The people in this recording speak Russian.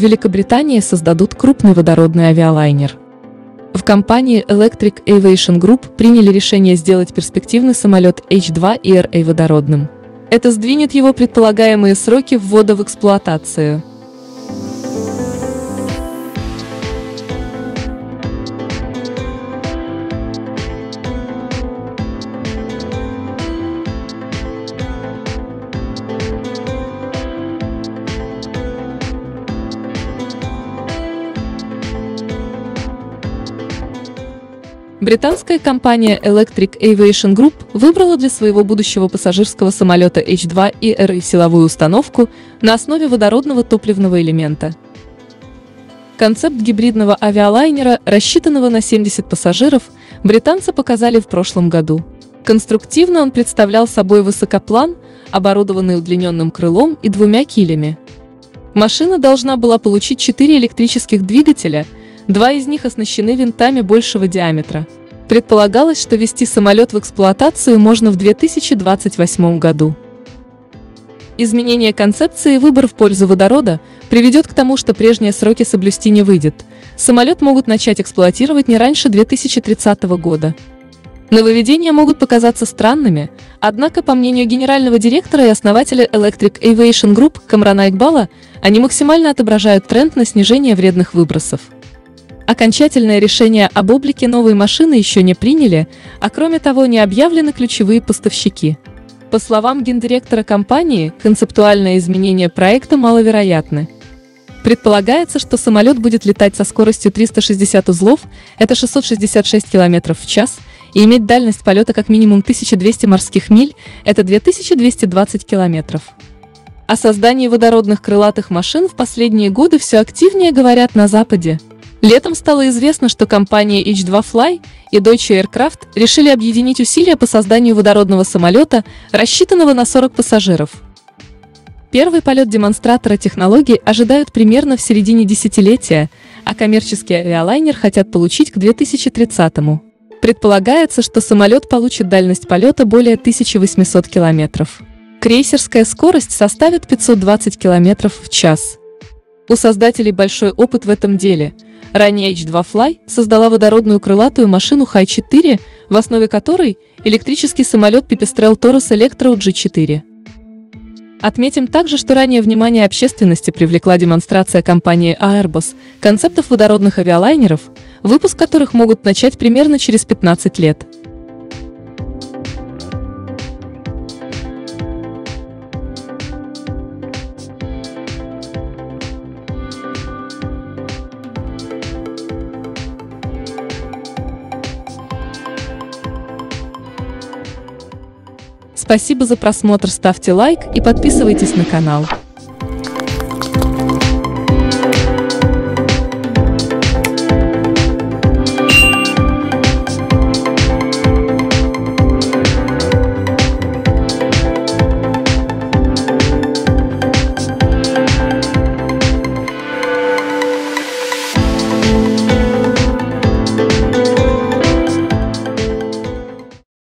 Великобритании создадут крупный водородный авиалайнер. В компании Electric Aviation Group приняли решение сделать перспективный самолет H2ERA водородным. Это сдвинет его предполагаемые сроки ввода в эксплуатацию. Британская компания Electric Aviation Group выбрала для своего будущего пассажирского самолета H2 ER силовую установку на основе водородного топливного элемента. Концепт гибридного авиалайнера, рассчитанного на 70 пассажиров, британцы показали в прошлом году. Конструктивно он представлял собой высокоплан, оборудованный удлиненным крылом и двумя килями. Машина должна была получить четыре электрических двигателя – Два из них оснащены винтами большего диаметра. Предполагалось, что ввести самолет в эксплуатацию можно в 2028 году. Изменение концепции и выбор в пользу водорода приведет к тому, что прежние сроки соблюсти не выйдет. Самолет могут начать эксплуатировать не раньше 2030 года. Нововведения могут показаться странными, однако, по мнению генерального директора и основателя Electric Aviation Group Камрана Игбала, они максимально отображают тренд на снижение вредных выбросов. Окончательное решение об облике новой машины еще не приняли, а кроме того не объявлены ключевые поставщики. По словам гендиректора компании, концептуальное изменение проекта маловероятны. Предполагается, что самолет будет летать со скоростью 360 узлов, это 666 км в час, и иметь дальность полета как минимум 1200 морских миль, это 2220 км. О создании водородных крылатых машин в последние годы все активнее говорят на Западе. Летом стало известно, что компания H2Fly и Deutsche Aircraft решили объединить усилия по созданию водородного самолета, рассчитанного на 40 пассажиров. Первый полет демонстратора технологий ожидают примерно в середине десятилетия, а коммерческий авиалайнер хотят получить к 2030-му. Предполагается, что самолет получит дальность полета более 1800 километров. Крейсерская скорость составит 520 километров в час. У создателей большой опыт в этом деле – Ранее H2Fly создала водородную крылатую машину Hi-4, в основе которой электрический самолет Pipistrel Taurus Electro G4. Отметим также, что ранее внимание общественности привлекла демонстрация компании Airbus концептов водородных авиалайнеров, выпуск которых могут начать примерно через 15 лет. Спасибо за просмотр, ставьте лайк и подписывайтесь на канал.